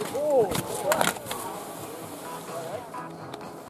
Oh.